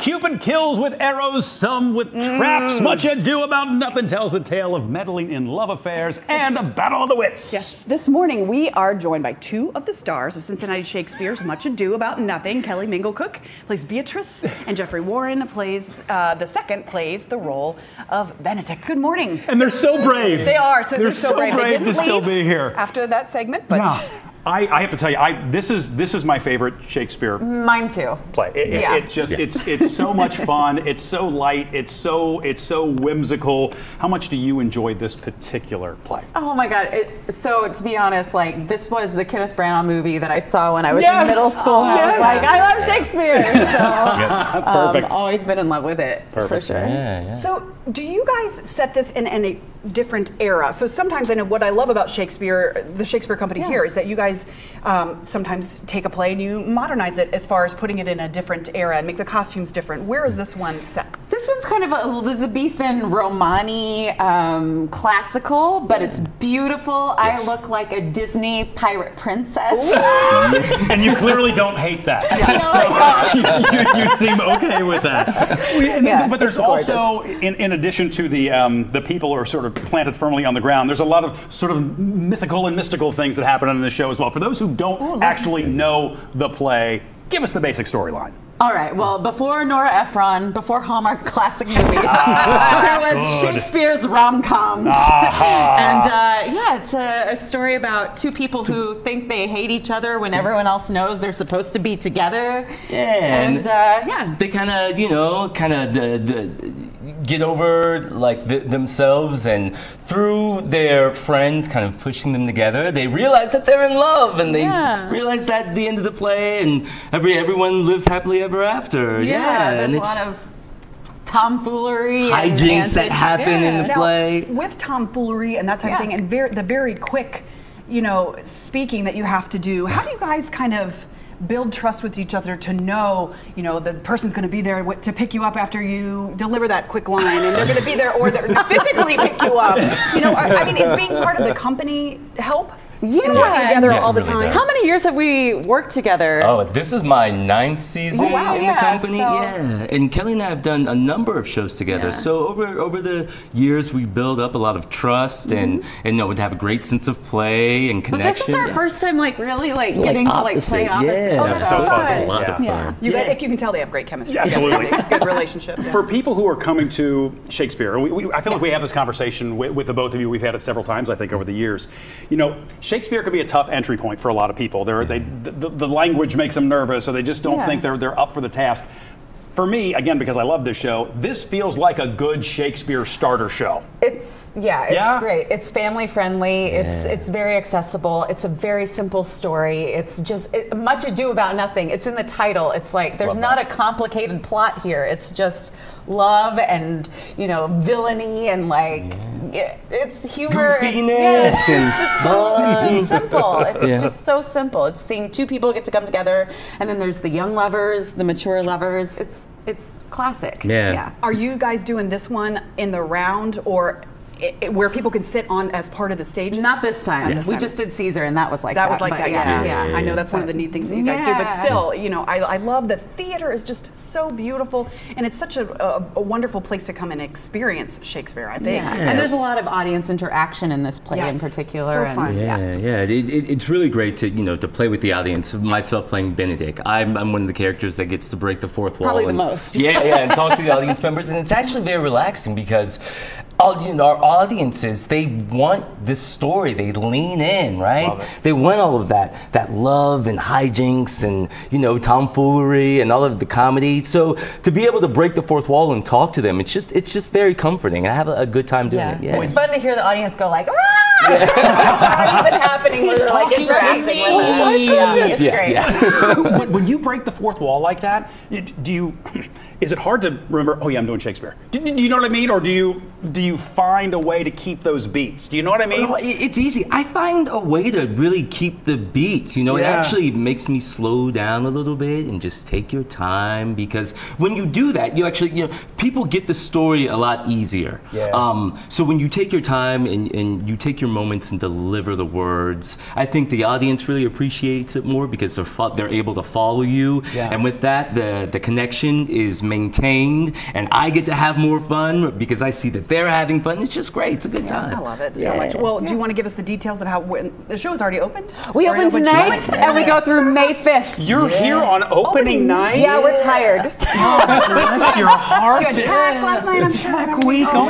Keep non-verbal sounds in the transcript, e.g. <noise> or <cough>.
Cupid kills with arrows, some with traps. Mm. Much ado about nothing tells a tale of meddling in love affairs and a battle of the wits. Yes, this morning we are joined by two of the stars of Cincinnati Shakespeare's Much Ado About Nothing. Kelly Mengelkoch plays Beatrice, and Jeffrey Warren plays uh, the second plays the role of Benedick. Good morning. And they're so brave. They are. So They're, they're, so, brave. brave They didn't to still leave be here. after that segment, but Yeah. I, I have to tell you, I, this is this is my favorite Shakespeare Mine too. play. It, it- Yeah. it just it's it's so much <laughs> fun. It's so light. It's so it's so whimsical. How much do you enjoy this particular play? Oh my god! It, so to be honest, like this was the Kenneth Branagh movie that I saw when I was Yes! in middle school. And I was like, I love Shakespeare. <laughs> So um, Perfect. always been in love with it for Perfect. sure. Yeah, yeah. So, do you guys set this in, in a different era? So, sometimes I know what I love about Shakespeare, the Shakespeare Company here, is that you guys um, sometimes take a play and you modernize it as far as putting it in a different era and make the costumes different. Where is this one set? This one's kind of a Elizabethan Romani um, classical, but it's beautiful. I look like a Disney pirate princess. <laughs> and you clearly don't hate that. <laughs> <laughs> you, you seem okay with that. And- Yeah, but there's also, in, in addition to the um, the people who are sort of planted firmly on the ground, there's a lot of sort of mythical and mystical things that happen in the show as well. For those who don't actually know the play, give us the basic storyline. All right. Well, before Nora Ephron, before Hallmark classic movies, <laughs> there was good. Shakespeare's rom coms, <laughs> and uh, yeah, it's a, a story about two people who think they hate each other when everyone else knows they're supposed to be together. Yeah, and uh, yeah, they kind of, you know, kind of the, the, get over like th- themselves, and through their friends kind of pushing them together, they realize that they're in love, and they Yeah. realize that at the end of the play, and every everyone lives happily ever after. yeah. and there's a lot of tomfoolery, and hijinks that antics. happen in the Now, play. with tomfoolery and that type of thing, and very, the very quick, you know, speaking that you have to do. How do you guys kind of build trust with each other to know, you know, the person's going to be there to pick you up after you deliver that quick line, and they're going to be there, or they're physically pick you up. You know, I mean, is being part of the company help? Yeah. And working together Yeah, all the really time. does. How many years have we worked together? Oh, this is my ninth season Oh, wow, in yeah, the company. so- Yeah, and Kelly and I have done a number of shows together. Yeah. So over over the years, we build up a lot of trust and and you know, to have a great sense of play and Mm-hmm. But connection. this is our Yeah. first time, like really, like getting to like play opposite, opposite. yeah. Oh, That that's was so so fun. fun. A lot of Yeah. fun. You, guys, you can tell they have great chemistry. Absolutely. <laughs> Good relationship. yeah. For people who are coming to Shakespeare, we, we, I feel like we have this conversation with, with the both of you. We've had it several times, I think, over the years. You know, Shakespeare can be a tough entry point for a lot of people. They're, they, the, the language makes them nervous, so they just don't Yeah. think they're, they're up for the task. For me, again, because I love this show, this feels like a good Shakespeare starter show. It's yeah, it's Yeah? great. It's family friendly. It's Yeah. it's very accessible. It's a very simple story. It's just it, much ado about nothing. It's in the title. It's like there's Love not that. a complicated plot here. It's just love and you know villainy and like it- it's humor. It's, yeah, it's, just, it's, so, it's so simple. <laughs> It's Yeah. just so simple. It's seeing two people get to come together, and then there's the young lovers, the mature lovers. It's it's classic. Yeah. yeah. Are you guys doing this one in the round or i i- where people can sit on as part of the stage? Not this time. this we time. just did Caesar, and that was like that. that was like but that, yeah, yeah. yeah. I know that's one of the neat things that you guys do, but still, you know, I, I love the theater is just so beautiful, and it's such a, a, a wonderful place to come and experience Shakespeare. I think. Yeah. And there's a lot of audience interaction in this play Yes. in particular. So and fun. Yeah, yeah. It, it, it's really great to you know to play with the audience. Myself playing Benedick, I'm, I'm one of the characters that gets to break the fourth wall. Probably the and, most. Yeah, yeah, and talk to the <laughs> audience members, and it's actually very relaxing because. All, you know, our audiences, they want this story. They lean in, right? They want all of that, that love and hijinks and you know tomfoolery and all of the comedy. So to be able to break the fourth wall and talk to them, it's just, it's just very comforting. And I have a, a good time doing Yeah. it. Yeah. It's fun to hear the audience go like, ah! <laughs> It's been happening where they're like talking to me. Oh my Yeah, goodness. it's Yeah, great. yeah. when, when you break the fourth wall like that, do you? Is it hard to remember? Oh yeah, I'm doing Shakespeare. Do, do you know what I mean, or do you do you find a way to keep those beats? Do you know what I mean? No, it's easy. I find a way to really keep the beats. You know, it actually makes me slow down a little bit and just take your time because when you do that, you actually, you know, people get the story a lot easier. Yeah. Um, so when you take your time and, and you take your moments and deliver the words. I think the audience really appreciates it more because they're they're able to follow you, Yeah. and with that, the the connection is maintained, and I get to have more fun because I see that they're having fun. It's just great. It's a good time. I love it so much. Well, do you want to give us the details of how when, the show is already opened? We Or open which tonight night? and we go through May 5th. You're here on opening night. Yeah, we're tired. <laughs> Oh, Bless your heart. You had last night, I'm sure. Week. Oh